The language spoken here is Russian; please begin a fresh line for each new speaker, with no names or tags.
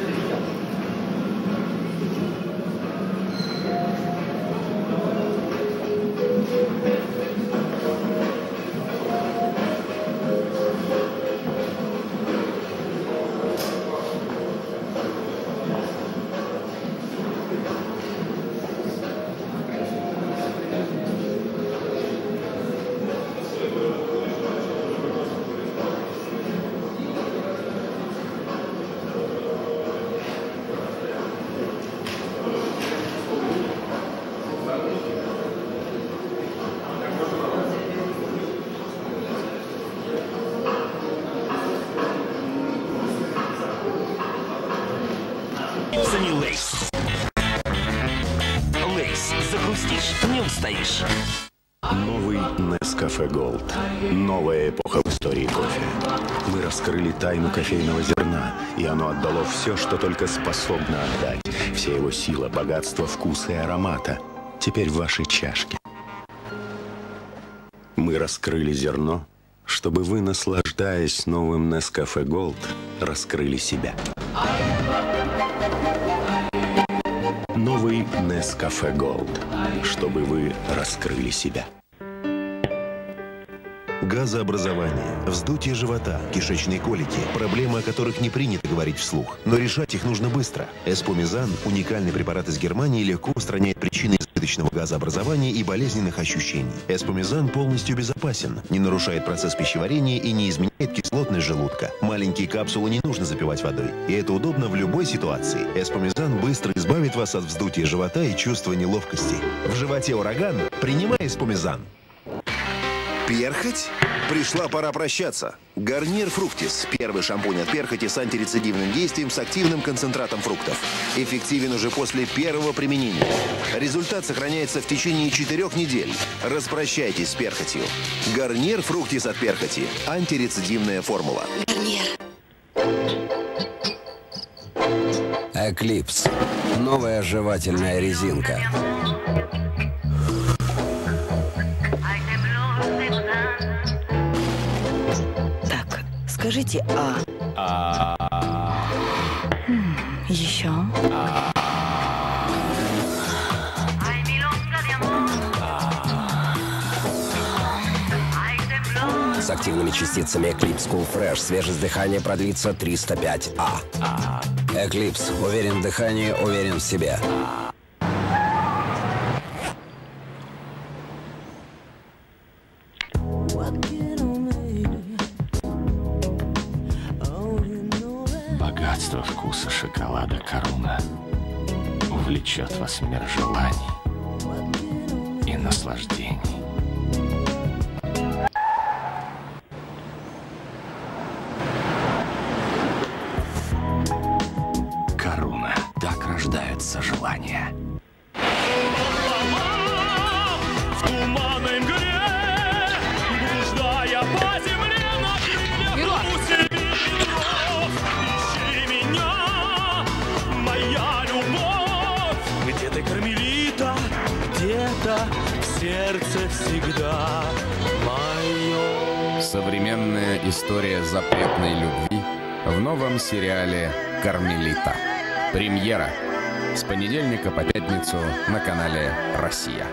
出てきた。Лейс. Лейс, загрустишь, не устоишь.
Новый Nescafe Gold. Новая эпоха в истории кофе. Мы раскрыли тайну кофейного зерна, и оно отдало все, что только способно отдать. Все его сила, богатство, вкуса и аромата. Теперь в вашей чашке. Мы раскрыли зерно, чтобы вы, наслаждаясь новым Nescafe Gold, раскрыли себя. Nescafe Gold, чтобы вы раскрыли себя.
Газообразование, вздутие живота, кишечные колики – проблемы, о которых не принято говорить вслух. Но решать их нужно быстро. Эспомизан – уникальный препарат из Германии, легко устраняет причины избыточного газообразования и болезненных ощущений. Эспомизан полностью безопасен, не нарушает процесс пищеварения и не изменяет кислотность желудка. Маленькие капсулы не нужно запивать водой. И это удобно в любой ситуации. Эспомизан быстро избавит вас от вздутия живота и чувства неловкости. В животе ураган? Принимай Эспомизан. Перхоть? Пришла пора прощаться. Гарнир Фруктис. Первый шампунь от перхоти с антирецидивным действием с активным концентратом фруктов. Эффективен уже после первого применения. Результат сохраняется в течение четырех недель. Распрощайтесь с перхотью. Гарнир Фруктис от перхоти. Антирецидивная формула.
Эклипс. Новая жевательная резинка.
Скажите «а». М, Еще.
С активными частицами Eclipse Cool Fresh свежесть дыхания продлится 305А. Eclipse. Уверен в дыхании, уверен в себе.
Богатство вкуса шоколада Коруна увлечет вас в мир желаний и наслаждений. Коруна. Так рождаются желания.
Сердце всегда мое.
Современная история запретной любви в новом сериале «Кармелита». Премьера с понедельника по пятницу на канале «Россия».